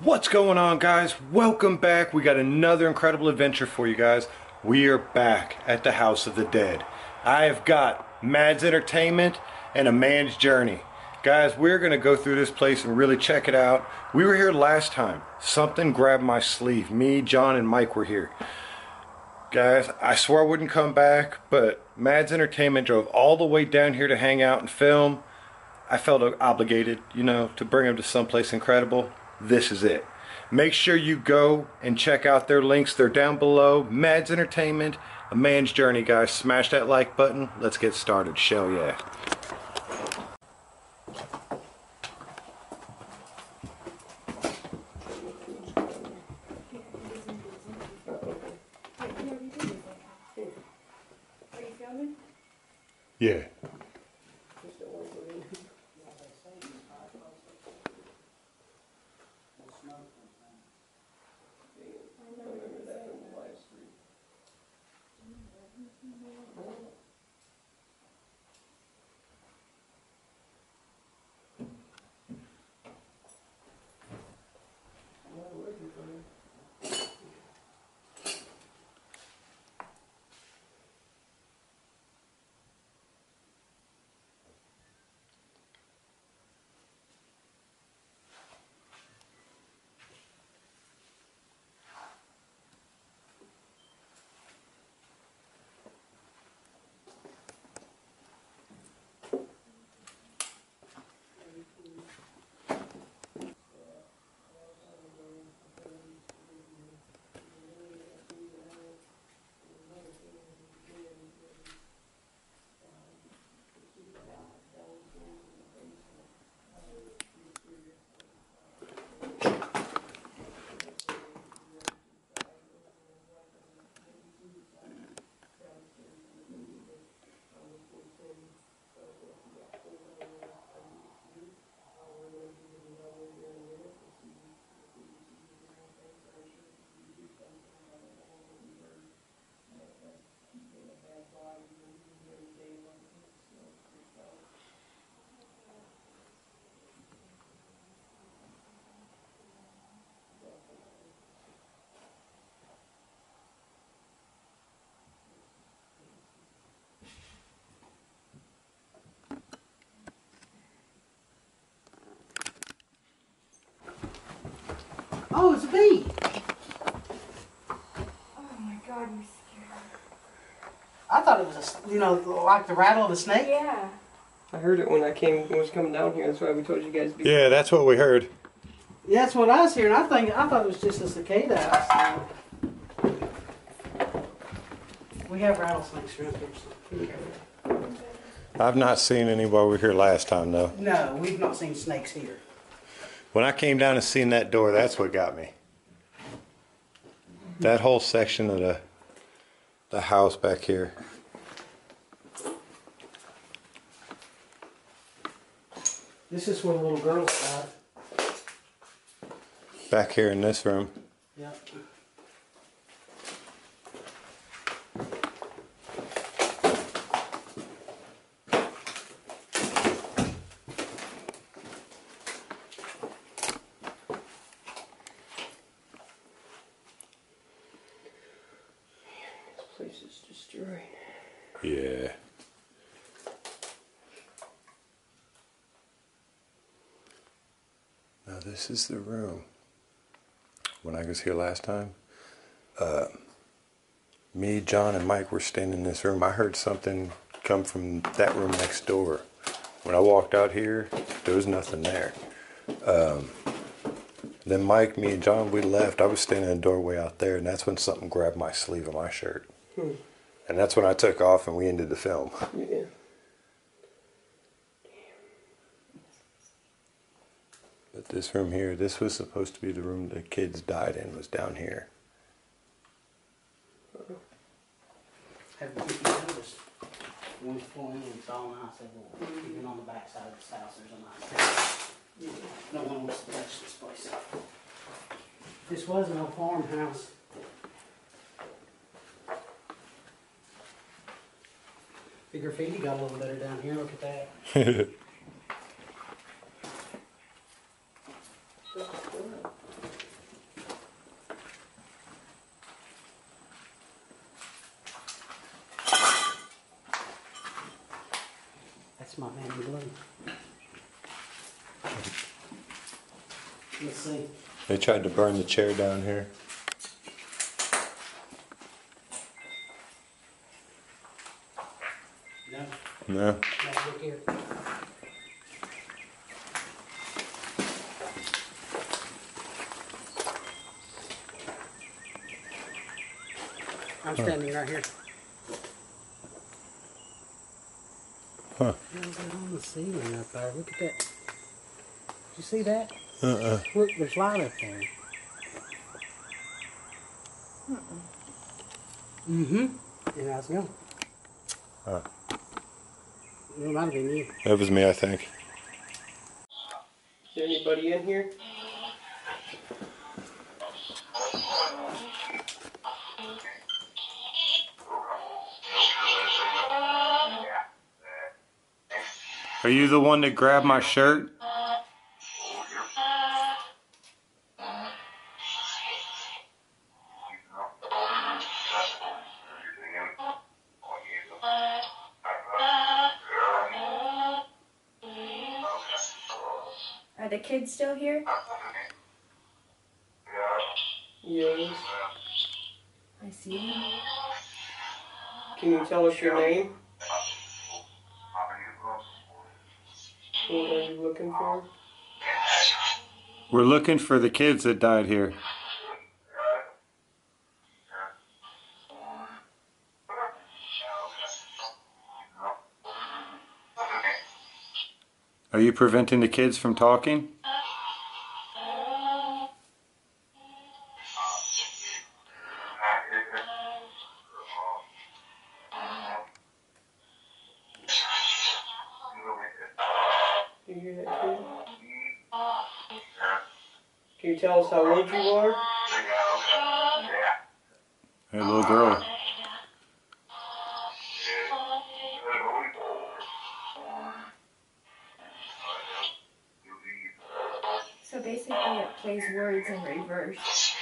What's going on, guys? Welcome back. We got another incredible adventure for you guys. We are back at the House of the Dead. I have got Maddz Entertainment and a man's journey. Guys, we're going to go through this place and really check it out. We were here last time. Something grabbed my sleeve. Me, John, and Mike were here. Guys, I swore I wouldn't come back, but Maddz Entertainment drove all the way down here to hang out and film. I felt obligated, you know, to bring them to someplace incredible. This is it. Make sure you go and check out their links. They're down below. Maddz Entertainment, A Man's Journey, guys. Smash that like button. Let's get started. Show yeah. Yeah. Oh, it's a bee. Oh my god, you scared. I thought it was a, s- you know, like the rattle of a snake. Yeah. I heard it when I came was coming down here. That's why we told you guys. Before. Yeah, that's what we heard. Yeah, that's what I was hearing. I think I thought it was just a cicada. outside. We have rattlesnakes around here. So. I've not seen any while we were here last time, though. No, we've not seen snakes here. When I came down and seen that door, that's what got me. That whole section of the the house back here. This is where the little girls died. Back here in this room. Yep. This place is destroyed. Yeah. Now this is the room. When I was here last time, uh, me, John, and Mike were standing in this room. I heard something come from that room next door. When I walked out here, there was nothing there. Um, then Mike, me, and John, we left. I was standing in the doorway out there, and that's when something grabbed my sleeve of my shirt. And that's when I took off and we ended the film. Yeah. But this room here, this was supposed to be the room the kids died in, was down here. Have you you noticed? When we pull in, it's all nice. Everywhere. Mm-hmm. Even on the back side of this house, there's a nice house. No one wants to touch this place. This was an old farmhouse. The graffiti got a little better down here. Look at that. That's my man in blue. Let's see. They tried to burn the chair down here. Here. I'm standing right here. Huh. How's that on the ceiling up there? Look at that. You see that? Uh-uh. Look, there's light up there. Mm-hmm. And how's it going? Huh. It might have been you. That was me, I think. Is there anybody in here? Are you the one that grabbed my shirt? Are the kids still here? Yes. I see them. Can you tell us your name? What are you looking for? We're looking for the kids that died here. Are you preventing the kids from talking? Do you hear that kid? Can you tell us how old you are? Hey, little girl. Plays words in reverse.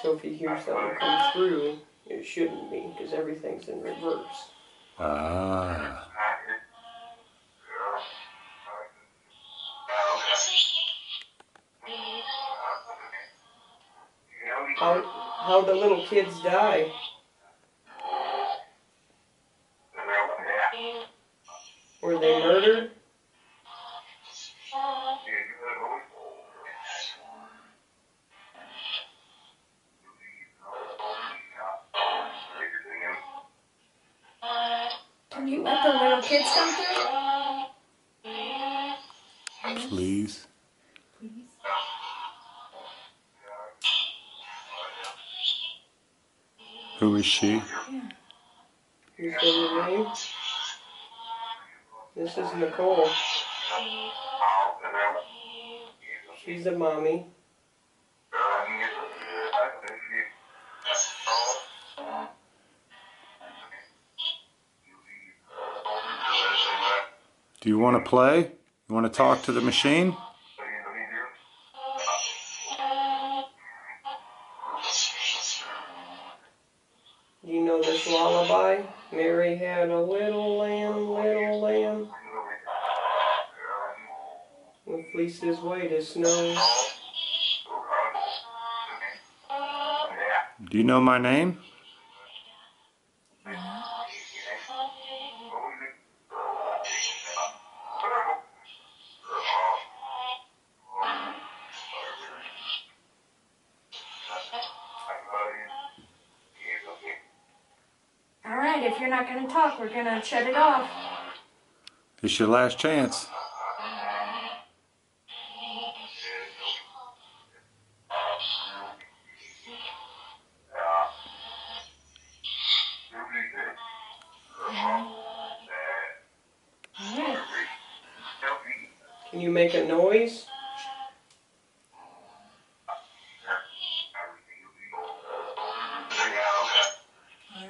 So if you hear something come through, it shouldn't be, because everything's in reverse. Ah. How how the little kids die? You let the little kids come through? Please. Please. Who is she? Yeah. You said your name? This is Nicole. She's a mommy. Do you want to play? You want to talk to the machine? Do you know this lullaby? Mary had a little lamb, little lamb, with fleeces white as snow. Do you know my name? If you're not gonna talk, we're gonna shut it off. It's your last chance.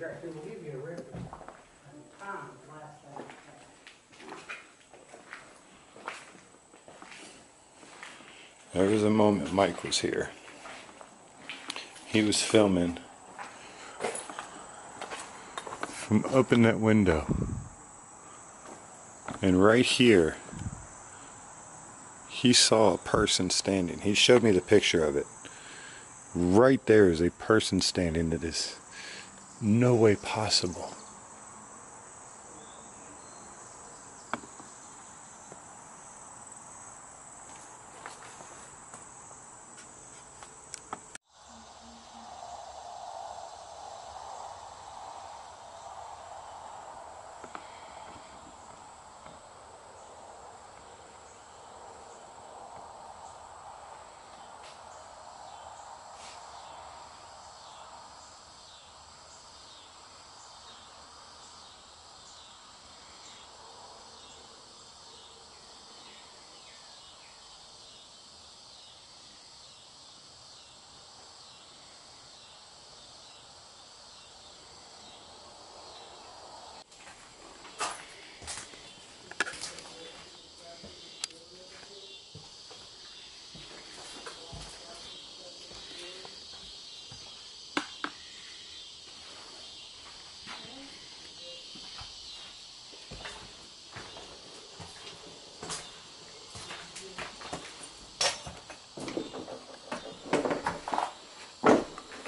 record will give you a record. Time, last thing. There was a moment Mike was here. He was filming from up in that window. And right here, he saw a person standing. He showed me the picture of it. Right there is a person standing that is no way possible.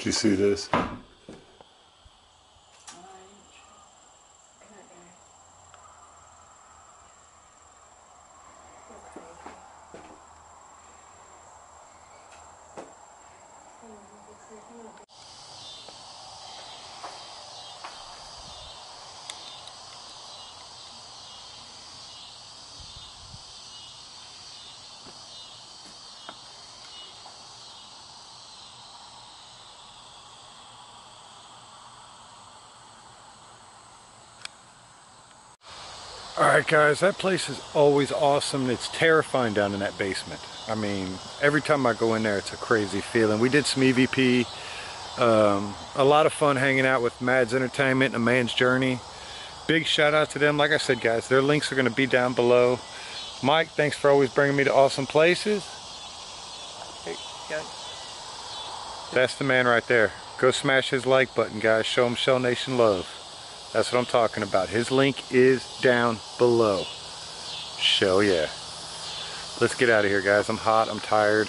You see this? Alright guys, that place is always awesome. It's terrifying down in that basement. I mean, every time I go in there, it's a crazy feeling. We did some EVP. Um, a lot of fun hanging out with Maddz Entertainment and A Man's Journey. Big shout out to them. Like I said, guys, their links are going to be down below. Mike, thanks for always bringing me to awesome places. Hey, guys. That's the man right there. Go smash his like button, guys. Show him Shell Nation love. That's what I'm talking about. His link is down below. Show yeah. Let's get out of here, guys. I'm hot. I'm tired.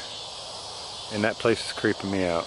And that place is creeping me out.